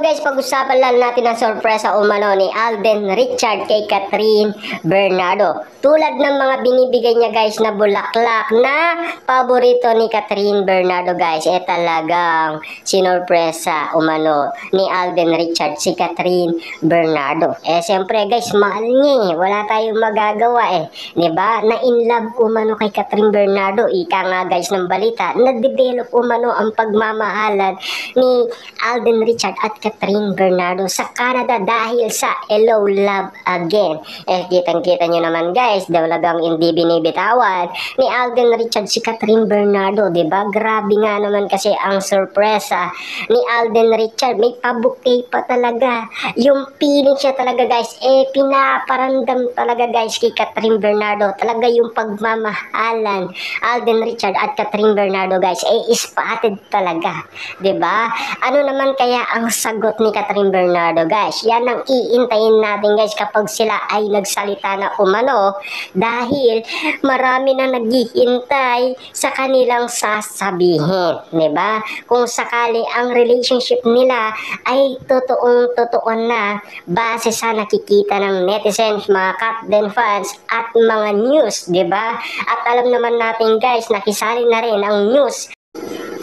guys, pag-usapan lang natin ang sorpresa umano ni Alden Richard kay Catherine Bernardo. Tulad ng mga binibigay niya guys na bulaklak na paborito ni Catherine Bernardo guys, eh talagang sinorpresa umano ni Alden Richard si Catherine Bernardo. Eh siyempre guys, mahal niya eh. Wala tayong magagawa eh. ba? Na in love umano kay Catherine Bernardo. Ika nga guys ng balita, na-develop umano ang pagmamahalan ni Alden Richard at Catherine Bernardo sa Canada dahil sa Hello Love Again. Eh, kitang-kita nyo naman guys, talagang hindi binibitawan ni Alden Richard si Catherine Bernardo, ba? Grabe nga naman kasi ang sorpresa ni Alden Richard. May pabukay pa talaga. Yung feeling siya talaga guys, eh, pinaparandam talaga guys kay Catherine Bernardo. Talaga yung pagmamahalan Alden Richard at Catherine Bernardo guys, eh, spotted talaga. ba? Ano naman kaya ang sagot ni Catherine Bernardo, guys? Yan ang iintayin natin, guys, kapag sila ay nagsalita na umano dahil marami na naghihintay sa kanilang sasabihin, ba? Kung sakali ang relationship nila ay totoong totoo na base sa nakikita ng netizens, mga Captain fans at mga news, ba? At alam naman natin, guys, nakisali na rin ang news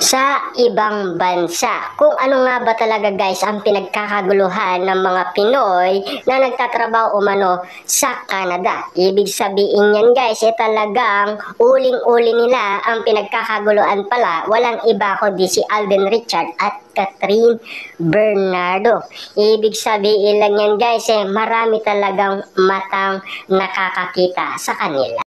sa ibang bansa. Kung ano nga ba talaga guys ang pinagkakaguluhan ng mga Pinoy na nagtatrabaho umano sa Canada. Ibig sabihin yan guys, eh talagang uling-uli nila ang pinagkakaguluhan pala. Walang iba kundi si Alden Richard at Catherine Bernardo. Ibig sabihin lang yan guys, eh marami talagang matang nakakakita sa kanila.